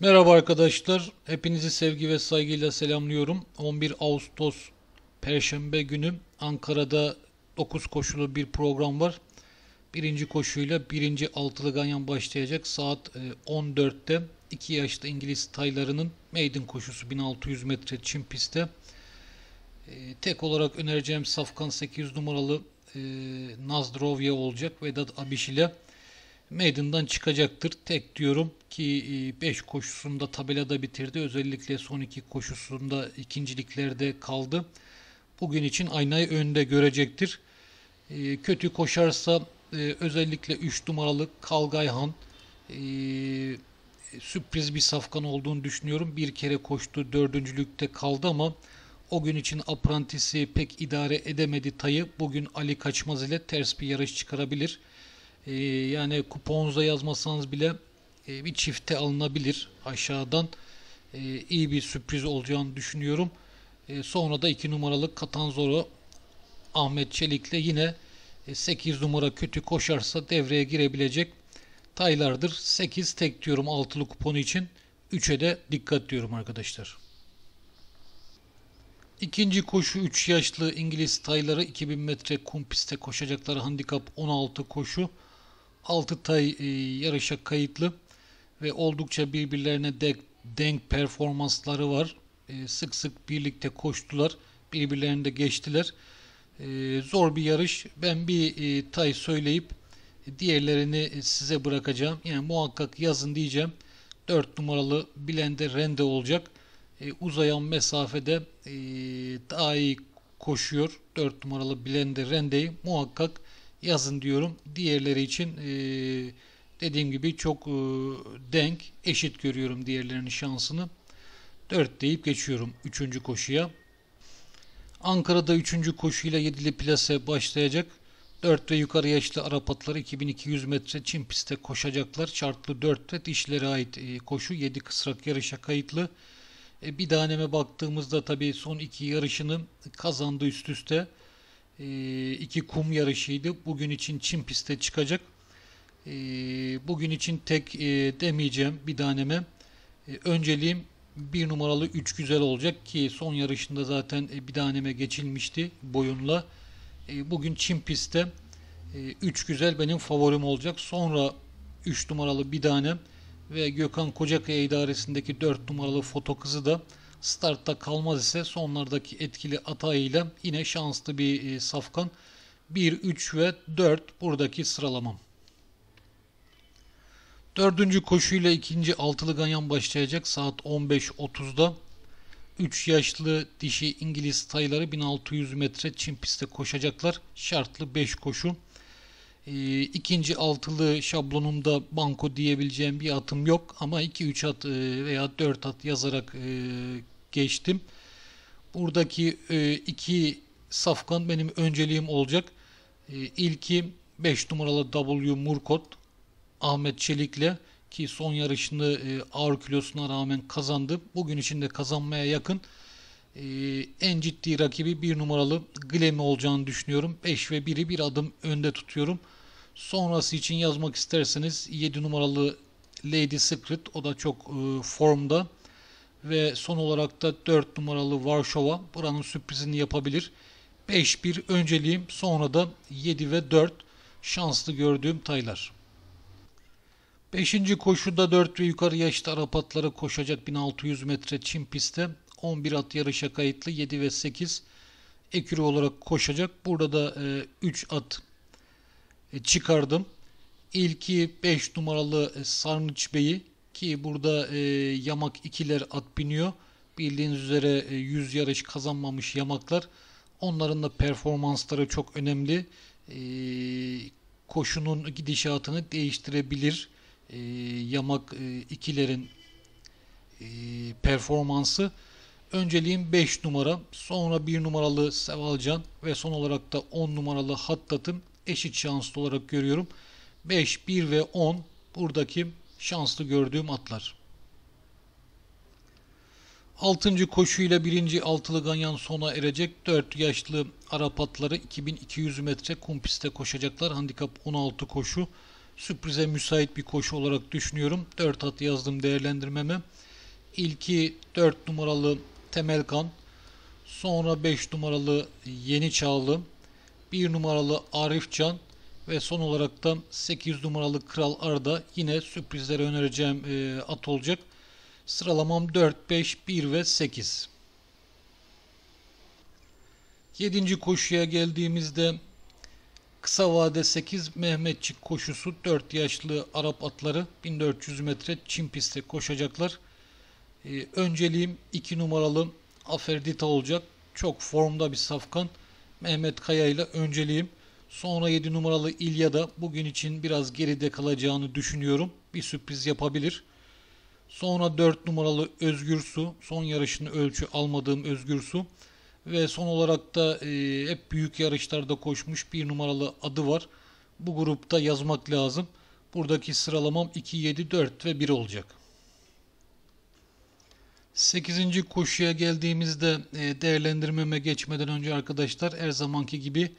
Merhaba arkadaşlar. Hepinizi sevgi ve saygıyla selamlıyorum. 11 Ağustos Perşembe günü Ankara'da 9 koşulu bir program var. Birinci koşuyla birinci altılı ganyan başlayacak. Saat e, 14'te 2 yaşlı İngiliz taylarının maiden koşusu 1600 metre çim pistte. E, tek olarak önereceğim Safkan 800 numaralı e, Nazdrovya olacak. Vedat Abiş ile Maiden'dan çıkacaktır. Tek diyorum ki 5 koşusunda tabelada bitirdi. Özellikle son iki koşusunda ikinciliklerde kaldı. Bugün için aynayı önde görecektir. E, kötü koşarsa e, özellikle 3 numaralı Kalgayhan e, sürpriz bir safkan olduğunu düşünüyorum. Bir kere koştu dördüncülükte kaldı ama o gün için aprantisi pek idare edemedi tayı. Bugün Ali Kaçmaz ile ters bir yarış çıkarabilir. Ee, yani kuponunuza yazmasanız bile e, bir çifte alınabilir aşağıdan. E, iyi bir sürpriz olacağını düşünüyorum. E, sonra da 2 numaralı Katanzoro Ahmet Çelik'le yine 8 numara kötü koşarsa devreye girebilecek taylardır. 8 tek diyorum altılı kuponu için. 3'e de dikkat diyorum arkadaşlar. İkinci koşu 3 yaşlı İngiliz tayları 2000 metre kum pistte koşacakları handikap 16 koşu. 6 tay e, yarışa kayıtlı ve oldukça birbirlerine de, denk performansları var. E, sık sık birlikte koştular. Birbirlerini de geçtiler. E, zor bir yarış. Ben bir tay söyleyip diğerlerini size bırakacağım. Yani muhakkak yazın diyeceğim. 4 numaralı Blende Rende olacak. Uzayan mesafede e, daha iyi koşuyor. 4 numaralı Blende Rende'yi muhakkak yazın diyorum. Diğerleri için e, dediğim gibi çok e, denk, eşit görüyorum diğerlerinin şansını. 4 deyip geçiyorum 3. koşuya. Ankara'da 3. koşuyla 7'li plase başlayacak. 4 ve yukarı yaşlı Arap atları 2200 metre çim pistte koşacaklar. Şartlı 4 ve dişlere ait e, koşu 7 kısrak yarışa kayıtlı. Bir daneme baktığımızda tabii son iki yarışını kazandı üst üste. E, iki kum yarışıydı. Bugün için çim pistte çıkacak. E, bugün için tek e, demeyeceğim bir daneme. E, önceliğim bir numaralı 3 güzel olacak ki son yarışında zaten e, bir daneme geçilmişti boyunla. Bugün çim pistte 3 e, güzel benim favorim olacak. Sonra 3 numaralı bir tane ve Gökhan Kocakaya idaresindeki 4 numaralı foto kızı da startta kalmaz ise sonlardaki etkili atağıyla yine şanslı bir e, safkan. 1, 3 ve 4 buradaki sıralamam. Dördüncü koşuyla ikinci altılı ganyan başlayacak saat 15.30'da. 3 yaşlı dişi İngiliz tayları 1600 metre çim pistte koşacaklar. Şartlı 5 koşu. E, altılı şablonumda banko diyebileceğim bir atım yok ama 2-3 at e, veya 4 at yazarak e, geçtim. Buradaki e, iki safkan benim önceliğim olacak. E, ilki 5 numaralı W Murkot Ahmet Çelik'le ki son yarışını e, ağır kilosuna rağmen kazandı. Bugün içinde kazanmaya yakın. E, en ciddi rakibi bir numaralı Glemi olacağını düşünüyorum. 5 ve 1'i bir adım önde tutuyorum. Sonrası için yazmak isterseniz 7 numaralı Lady Secret o da çok e, formda. Ve son olarak da 4 numaralı Varşova buranın sürprizini yapabilir. 5-1 önceliğim sonra da 7 ve 4 şanslı gördüğüm taylar. 5. koşuda 4 ve yukarı yaşta Arap atları koşacak 1600 metre çim pistte. 11 at yarışa kayıtlı 7 ve 8 ekürü olarak koşacak. Burada da e, 3 at e, çıkardım. İlki 5 numaralı e, Sarnıç Bey'i ki burada e, yamak ikiler at biniyor. Bildiğiniz üzere e, 100 yarış kazanmamış yamaklar. Onların da performansları çok önemli. E, koşunun gidişatını değiştirebilir. E, yamak e, ikilerin e, performansı. Önceliğim 5 numara, sonra 1 numaralı Sevalcan ve son olarak da 10 numaralı Hattat'ım eşit şanslı olarak görüyorum. 5, 1 ve 10 buradaki şanslı gördüğüm atlar. 6. koşuyla 1. altılı ganyan sona erecek. 4 yaşlı Arap atları 2200 metre kum pistte koşacaklar. Handikap 16 koşu. sürprize müsait bir koşu olarak düşünüyorum. 4 at yazdım değerlendirmeme. İlki 4 numaralı Temelkan, sonra 5 numaralı Yeni Çağlı, 1 numaralı Arifcan ve son olarak da 8 numaralı Kral Arda yine sürprizlere önereceğim e, at olacak. Sıralamam 4, 5, 1 ve 8. 7. koşuya geldiğimizde kısa vade 8 Mehmetçik koşusu 4 yaşlı Arap atları 1400 metre çim pistte koşacaklar. Ee, önceliğim 2 numaralı Aferdita olacak. Çok formda bir safkan. Mehmet Kaya ile önceliğim. Sonra 7 numaralı İlya da bugün için biraz geride kalacağını düşünüyorum. Bir sürpriz yapabilir. Sonra 4 numaralı Özgür Su. Son yarışını ölçü almadığım Özgür Su. Ve son olarak da e, hep büyük yarışlarda koşmuş bir numaralı adı var. Bu grupta yazmak lazım. Buradaki sıralamam 2, 7, 4 ve 1 olacak. 8. koşuya geldiğimizde e, değerlendirmeme geçmeden önce arkadaşlar her zamanki gibi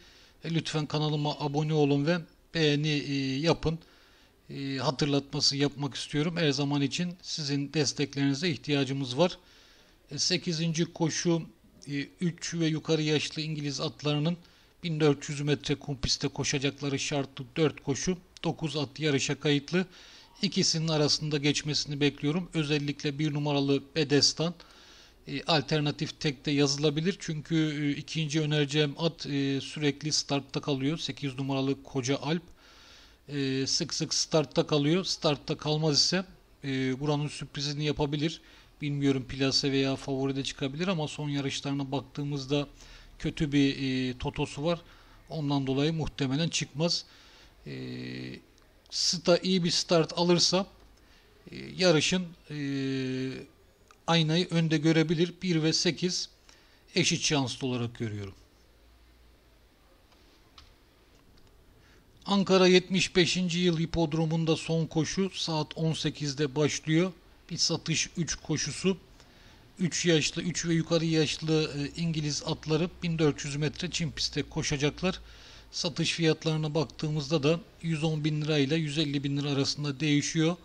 lütfen kanalıma abone olun ve beğeni e, yapın. E, hatırlatması yapmak istiyorum. Her zaman için sizin desteklerinize ihtiyacımız var. 8. koşu 3 ve yukarı yaşlı İngiliz atlarının 1400 metre kum pistte koşacakları şartlı 4 koşu 9 at yarışa kayıtlı. İkisinin arasında geçmesini bekliyorum. Özellikle bir numaralı Bedestan alternatif tekte yazılabilir. Çünkü ikinci önereceğim at sürekli startta kalıyor. 8 numaralı Koca Alp sık sık startta kalıyor. Startta kalmaz ise buranın sürprizini yapabilir. Bilmiyorum plase veya favoride çıkabilir ama son yarışlarına baktığımızda kötü bir e, totosu var. Ondan dolayı muhtemelen çıkmaz. E, sta iyi bir start alırsa e, yarışın e, aynayı önde görebilir. 1 ve 8 eşit şanslı olarak görüyorum. Ankara 75. yıl hipodromunda son koşu saat 18'de başlıyor bir satış 3 koşusu 3 yaşlı 3 ve yukarı yaşlı e, İngiliz atları 1400 metre çim pistte koşacaklar. Satış fiyatlarına baktığımızda da 110 bin lira ile 150 bin lira arasında değişiyor.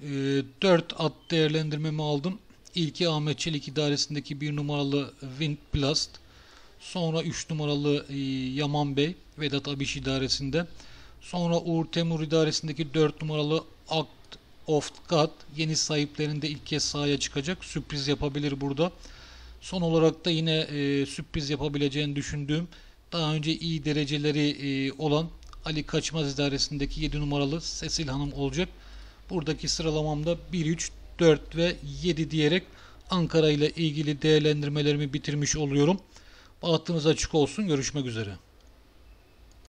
E, 4 at değerlendirmemi aldım. İlki Ahmet Çelik idaresindeki 1 numaralı Wind Blast. Sonra 3 numaralı e, Yaman Bey Vedat Abiş idaresinde. Sonra Uğur Temur idaresindeki 4 numaralı Ak of God yeni sahiplerinde ilk kez sahaya çıkacak. Sürpriz yapabilir burada. Son olarak da yine e, sürpriz yapabileceğini düşündüğüm daha önce iyi dereceleri e, olan Ali Kaçmaz idaresindeki 7 numaralı Sesil Hanım olacak. Buradaki sıralamamda 1, 3, 4 ve 7 diyerek Ankara ile ilgili değerlendirmelerimi bitirmiş oluyorum. Bahtınız açık olsun. Görüşmek üzere.